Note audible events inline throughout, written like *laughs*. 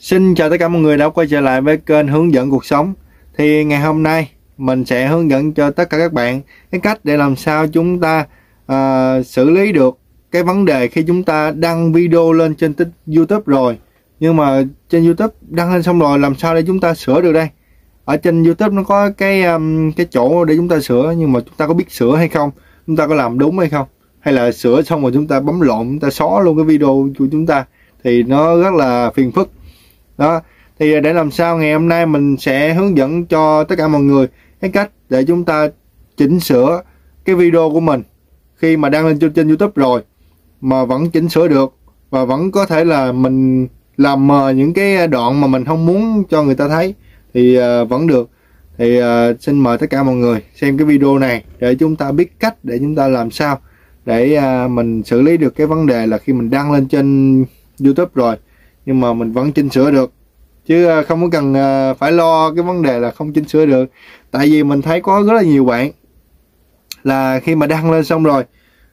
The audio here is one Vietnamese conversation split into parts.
Xin chào tất cả mọi người đã quay trở lại với kênh hướng dẫn cuộc sống. Thì ngày hôm nay mình sẽ hướng dẫn cho tất cả các bạn cái cách để làm sao chúng ta uh, xử lý được cái vấn đề khi chúng ta đăng video lên trên YouTube rồi. Nhưng mà trên YouTube đăng lên xong rồi làm sao để chúng ta sửa được đây? Ở trên YouTube nó có cái um, cái chỗ để chúng ta sửa nhưng mà chúng ta có biết sửa hay không? Chúng ta có làm đúng hay không? Hay là sửa xong rồi chúng ta bấm lộn chúng ta xóa luôn cái video của chúng ta? Thì nó rất là phiền phức đó thì để làm sao ngày hôm nay mình sẽ hướng dẫn cho tất cả mọi người cái cách để chúng ta chỉnh sửa cái video của mình khi mà đăng lên trên, trên YouTube rồi mà vẫn chỉnh sửa được và vẫn có thể là mình làm mờ những cái đoạn mà mình không muốn cho người ta thấy thì uh, vẫn được. Thì uh, xin mời tất cả mọi người xem cái video này để chúng ta biết cách để chúng ta làm sao để uh, mình xử lý được cái vấn đề là khi mình đăng lên trên YouTube rồi nhưng mà mình vẫn chỉnh sửa được. Chứ à, không có cần à, phải lo cái vấn đề là không chỉnh sửa được. Tại vì mình thấy có rất là nhiều bạn là khi mà đăng lên xong rồi,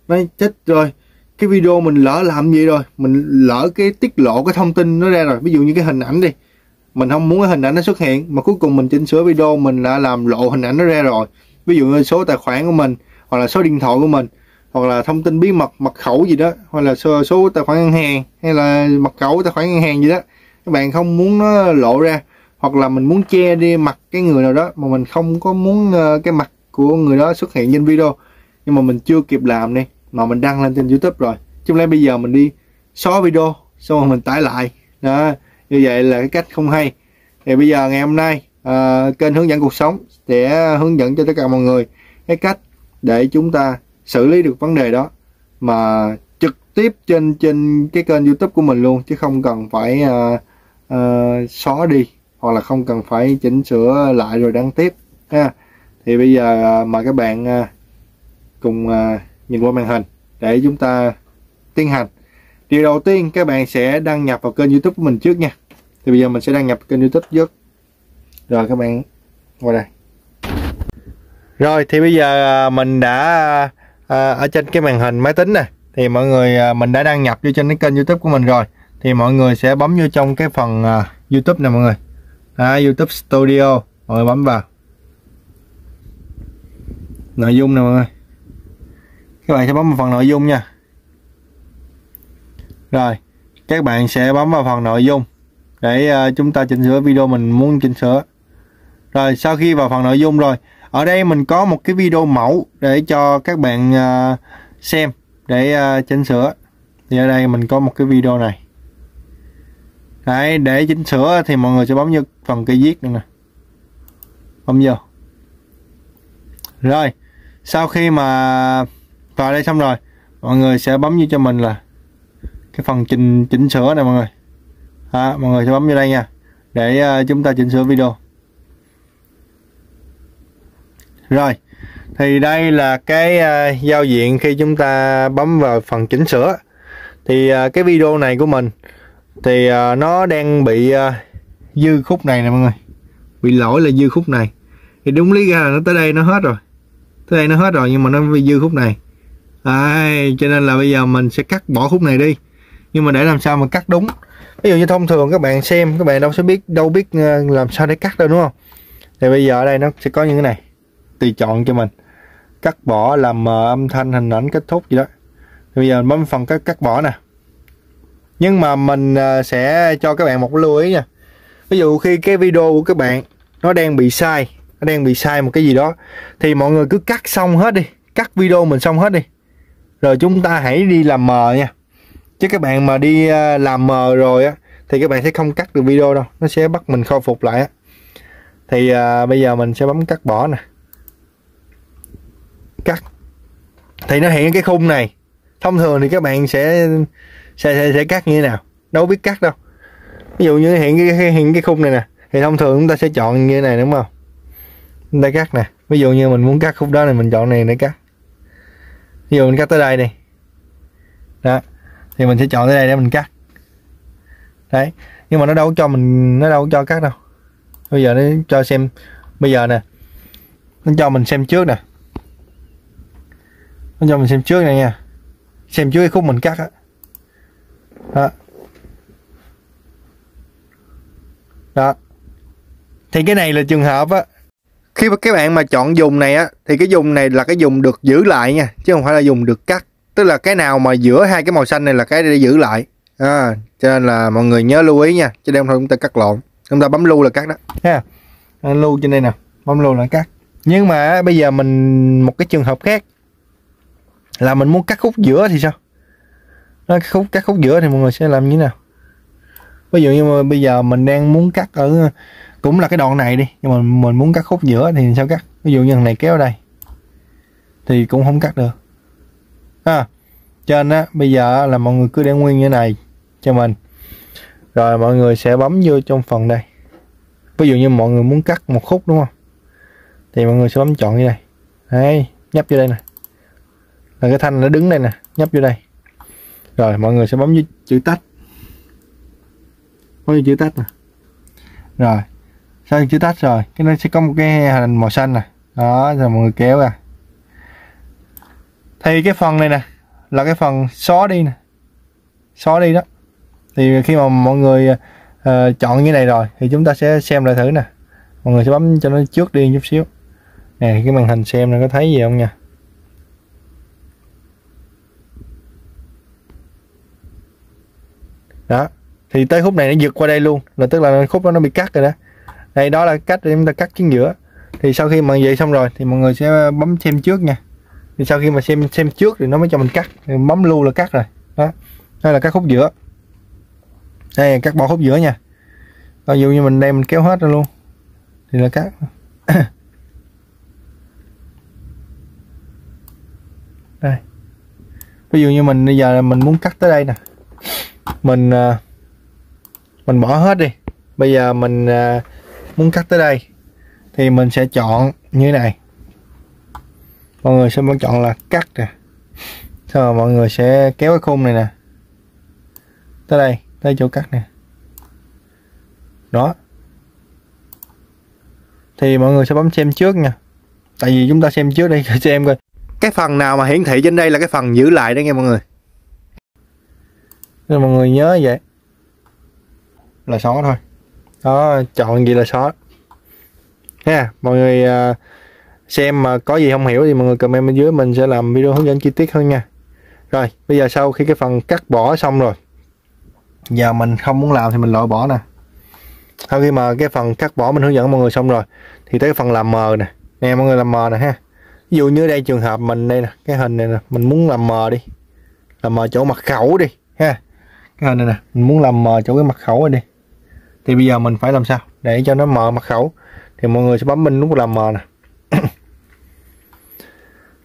nói, chết rồi, cái video mình lỡ làm gì rồi? Mình lỡ cái tiết lộ cái thông tin nó ra rồi. Ví dụ như cái hình ảnh đi. Mình không muốn cái hình ảnh nó xuất hiện, mà cuối cùng mình chỉnh sửa video mình đã làm lộ hình ảnh nó ra rồi. Ví dụ như số tài khoản của mình hoặc là số điện thoại của mình hoặc là thông tin bí mật mật khẩu gì đó hoặc là số, số tài khoản ngân hàng hay là mật khẩu tài khoản ngân hàng gì đó. Các bạn không muốn nó lộ ra hoặc là mình muốn che đi mặt cái người nào đó mà mình không có muốn ờ, cái mặt của người đó xuất hiện trên video. Nhưng mà mình chưa kịp làm đi mà mình đăng lên trên youtube rồi. Chứ lẽ bây giờ mình đi xóa video xong rồi mình tải lại. Đó như vậy là cái cách không hay. Thì bây giờ ngày hôm nay uh, kênh hướng dẫn cuộc sống sẽ hướng dẫn cho tất cả mọi người cái cách để chúng ta xử lý được vấn đề đó mà trực tiếp trên trên cái kênh youtube của mình luôn chứ không cần phải uh, uh, xóa đi hoặc là không cần phải chỉnh sửa lại rồi đăng tiếp ha. Thì bây giờ uh, mời các bạn uh, cùng uh, nhìn qua màn hình để chúng ta tiến hành. Điều đầu tiên các bạn sẽ đăng nhập vào kênh youtube của mình trước nha. Thì bây giờ mình sẽ đăng nhập kênh youtube trước. Rồi các bạn qua đây. Rồi thì bây giờ mình đã à, ở trên cái màn hình máy tính này thì mọi người à, mình đã đăng nhập vô trên cái kênh youtube của mình rồi thì mọi người sẽ bấm vô trong cái phần à, youtube này mọi người. À, youtube studio mọi người bấm vào. Nội dung nè mọi người. Các bạn sẽ bấm vào phần nội dung nha. Rồi các bạn sẽ bấm vào phần nội dung để uh, chúng ta chỉnh sửa video mình muốn chỉnh sửa. Rồi sau khi vào phần nội dung rồi ở đây mình có một cái video mẫu để cho các bạn à, xem để à, chỉnh sửa. Thì ở đây mình có một cái video này. Đấy, để chỉnh sửa thì mọi người sẽ bấm vô phần cây viết này nè. Bấm vô. Rồi sau khi mà vào đây xong rồi mọi người sẽ bấm vô cho mình là cái phần chỉnh chỉnh sửa này mọi người. À, mọi người sẽ bấm vô đây nha để uh, chúng ta chỉnh sửa video rồi thì đây là cái uh, giao diện khi chúng ta bấm vào phần chỉnh sửa. Thì uh, cái video này của mình thì uh, nó đang bị uh, dư khúc này nè mọi người. Bị lỗi là dư khúc này. Thì đúng lý ra là nó tới đây nó hết rồi. Tới đây nó hết rồi nhưng mà nó bị dư khúc này. À, cho nên là bây giờ mình sẽ cắt bỏ khúc này đi. Nhưng mà để làm sao mà cắt đúng? Ví dụ như thông thường các bạn xem các bạn đâu sẽ biết đâu biết làm sao để cắt đâu đúng không? Thì bây giờ ở đây nó sẽ có những cái này tùy chọn cho mình. Cắt bỏ làm mờ âm thanh hình ảnh kết thúc gì đó. Thì bây giờ bấm phần cắt cắt bỏ nè. Nhưng mà mình à, sẽ cho các bạn một lưu ý nha. Ví dụ khi cái video của các bạn nó đang bị sai nó đang bị sai một cái gì đó thì mọi người cứ cắt xong hết đi. Cắt video mình xong hết đi. Rồi chúng ta hãy đi làm mờ nha. Chứ các bạn mà đi à, làm mờ rồi á thì các bạn sẽ không cắt được video đâu. Nó sẽ bắt mình khôi phục lại á. Thì à, bây giờ mình sẽ bấm cắt bỏ nè cắt. Thì nó hiện cái khung này. Thông thường thì các bạn sẽ sẽ sẽ, sẽ cắt như thế nào? Đâu biết cắt đâu. Ví dụ như hiện cái hiện cái khung này nè thì thông thường chúng ta sẽ chọn như thế này đúng không? Chúng ta cắt nè. Ví dụ như mình muốn cắt khúc đó này mình chọn này để cắt. Ví dụ mình cắt tới đây đi. Đó. Thì mình sẽ chọn tới đây để mình cắt. Đấy. Nhưng mà nó đâu cho mình nó đâu cho cắt đâu. Bây giờ nó cho xem bây giờ nè nó cho mình xem trước nè nó cho mình xem trước này nha. Xem trước cái khúc mình cắt á. Đó. Đó. Thì cái này là trường hợp á. Khi mà các bạn mà chọn dùng này á thì cái dùng này là cái dùng được giữ lại nha chứ không phải là dùng được cắt. Tức là cái nào mà giữa hai cái màu xanh này là cái để giữ lại. À, cho nên là mọi người nhớ lưu ý nha chứ đem thôi chúng ta cắt lộn. Chúng ta bấm lưu là cắt đó. Ha à, lưu trên đây nè bấm lưu là cắt. Nhưng mà bây giờ mình một cái trường hợp khác là mình muốn cắt khúc giữa thì sao? Nó khúc cắt khúc giữa thì mọi người sẽ làm như thế nào? Ví dụ như mà bây giờ mình đang muốn cắt ở cũng là cái đoạn này đi nhưng mà mình muốn cắt khúc giữa thì sao cắt? Ví dụ như thằng này kéo đây thì cũng không cắt được. À, cho nên á bây giờ là mọi người cứ để nguyên như này cho mình. Rồi mọi người sẽ bấm vô trong phần đây. Ví dụ như mọi người muốn cắt một khúc đúng không? Thì mọi người sẽ bấm chọn như này, đấy nhấp vô đây nè là cái thanh nó đứng đây nè nhấp vô đây. Rồi mọi người sẽ bấm chữ tách bấm chữ tách nè. Rồi sau chữ tách rồi cái nó sẽ có một cái hình màu xanh nè. Đó rồi mọi người kéo ra. Thì cái phần này nè là cái phần xóa đi nè. Xóa đi đó. Thì khi mà mọi người uh, chọn như này rồi thì chúng ta sẽ xem lại thử nè. Mọi người sẽ bấm cho nó trước đi chút xíu. Nè cái màn hình xem nó có thấy gì không nha. Đó. Thì tới khúc này nó vượt qua đây luôn, là tức là khúc đó nó bị cắt rồi đó. Đây, đó là cách để chúng ta cắt chính giữa. Thì sau khi mà vậy xong rồi thì mọi người sẽ ờ, bấm xem trước nha. Thì sau khi mà xem xem trước thì nó mới cho mình cắt. Thì bấm lưu là cắt rồi. Đó. Đây là cắt khúc giữa. Đây, cắt bỏ khúc giữa nha. Ví dụ như mình đem mình kéo hết ra luôn. Thì là cắt. *coughs* Đây. Ví dụ như mình bây giờ mình muốn cắt tới đây nè mình à, mình bỏ hết đi. Bây giờ mình à, muốn cắt tới đây. Thì mình sẽ chọn như thế này. Mọi người sẽ muốn chọn là cắt nè. Sau rồi mọi người sẽ kéo cái khung này nè. Tới đây, tới chỗ cắt nè. Đó. Thì mọi người sẽ bấm xem trước nha. Tại vì chúng ta xem trước đây *laughs* xem coi. Cái phần nào mà hiển thị trên đây là cái phần giữ lại đó nghe mọi người nên mọi người nhớ vậy. Là xóa thôi. Đó chọn gì là xóa nha mọi người uh, xem mà có gì không hiểu thì mọi người comment bên dưới mình sẽ làm video hướng dẫn chi tiết hơn nha. Rồi bây giờ sau khi cái phần cắt bỏ xong rồi. Giờ mình không muốn làm thì mình loại bỏ nè. Sau khi mà cái phần cắt bỏ mình hướng dẫn mọi người xong rồi thì tới cái phần làm mờ nè. Nè mọi người làm mờ nè ha. Ví dụ như đây trường hợp mình đây nè cái hình này nè mình muốn làm mờ đi. Làm mờ chỗ mặt khẩu đi ha cái hình này nè, mình muốn làm mờ chỗ cái mặt khẩu này đi. Thì bây giờ mình phải làm sao? Để cho nó mờ mặt khẩu. Thì mọi người sẽ bấm minh nút làm mờ nè. *coughs*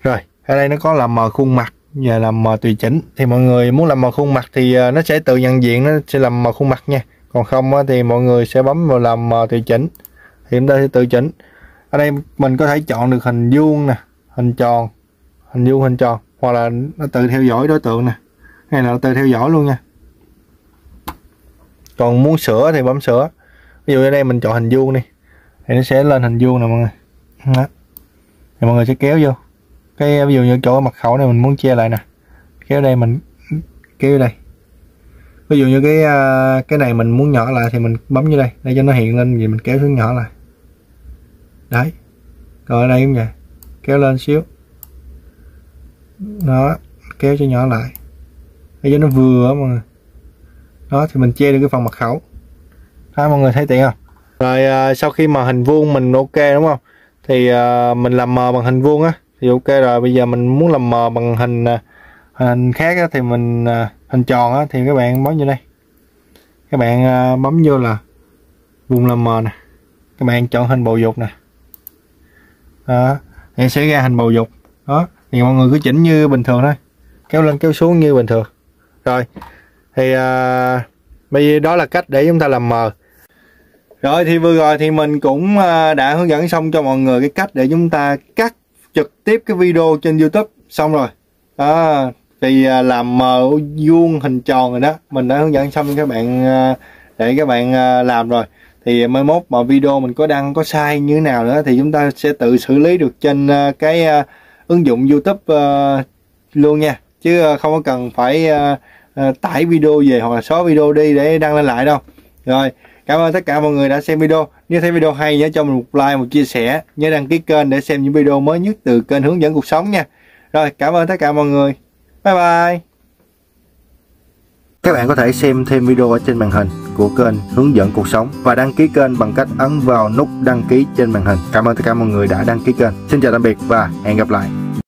Rồi, ở đây nó có làm mờ khuôn mặt và làm mờ tùy chỉnh. Thì mọi người muốn làm mờ khuôn mặt thì à, nó sẽ tự nhận diện, nó sẽ làm mờ khuôn mặt nha. Còn không thì mọi người sẽ bấm vào làm mờ tùy chỉnh. Thì chúng ta sẽ tự chỉnh. Ở đây mình có thể chọn được hình vuông nè, hình tròn, hình vuông, hình tròn. Hoặc là nó tự theo dõi đối tượng nè. Này là tự theo dõi luôn nha còn muốn sửa thì bấm sửa. Ví dụ ở đây mình chọn hình vuông đi, thì nó sẽ lên hình vuông nè mọi người. Đó. thì mọi người sẽ kéo vô. Cái, ví dụ như chỗ mặt khẩu này mình muốn che lại nè. Kéo đây mình, kéo đây. Ví dụ như cái à, cái này mình muốn nhỏ lại thì mình bấm vô đây. Để cho nó hiện lên gì mình kéo xuống nhỏ lại. Đấy. Rồi ở đây cũng vậy. Kéo lên xíu. Đó. Kéo cho nhỏ lại. Để cho nó vừa mọi người đó thì mình che được cái phần mật khẩu. Đó mọi người thấy tiện không? Rồi à, sau khi mà hình vuông mình ok đúng không? Thì à, mình làm mờ bằng hình vuông á thì ok rồi. Bây giờ mình muốn làm mờ bằng hình à, hình khác á, thì mình à, hình tròn á, thì các bạn bấm vô đây. Các bạn à, bấm vô là vùng làm mờ nè. Các bạn chọn hình bầu dục nè. Đó thì sẽ ra hình bầu dục. Đó thì mọi người cứ chỉnh như bình thường thôi. Kéo lên kéo xuống như bình thường. Rồi thì à, bây giờ đó là cách để chúng ta làm mờ. Rồi thì vừa rồi thì mình cũng à, đã hướng dẫn xong cho mọi người cái cách để chúng ta cắt trực tiếp cái video trên YouTube. Xong rồi. À, thì làm mờ vuông hình tròn rồi đó. Mình đã hướng dẫn xong cho các bạn à, để các bạn à, làm rồi. Thì mai mốt mà video mình có đăng có sai như thế nào nữa thì chúng ta sẽ tự xử lý được trên cái ứng dụng YouTube luôn nha. Chứ không có cần phải uh, tải video về hoặc là xóa video đi để đăng lên lại đâu rồi cảm ơn tất cả mọi người đã xem video nếu thấy video hay nhớ cho mình một like một chia sẻ nhớ đăng ký kênh để xem những video mới nhất từ kênh hướng dẫn cuộc sống nha rồi cảm ơn tất cả mọi người bye bye các bạn có thể xem thêm video ở trên màn hình của kênh hướng dẫn cuộc sống và đăng ký kênh bằng cách ấn vào nút đăng ký trên màn hình. Cảm ơn tất cả mọi người đã đăng ký kênh. Xin chào tạm biệt và hẹn gặp lại.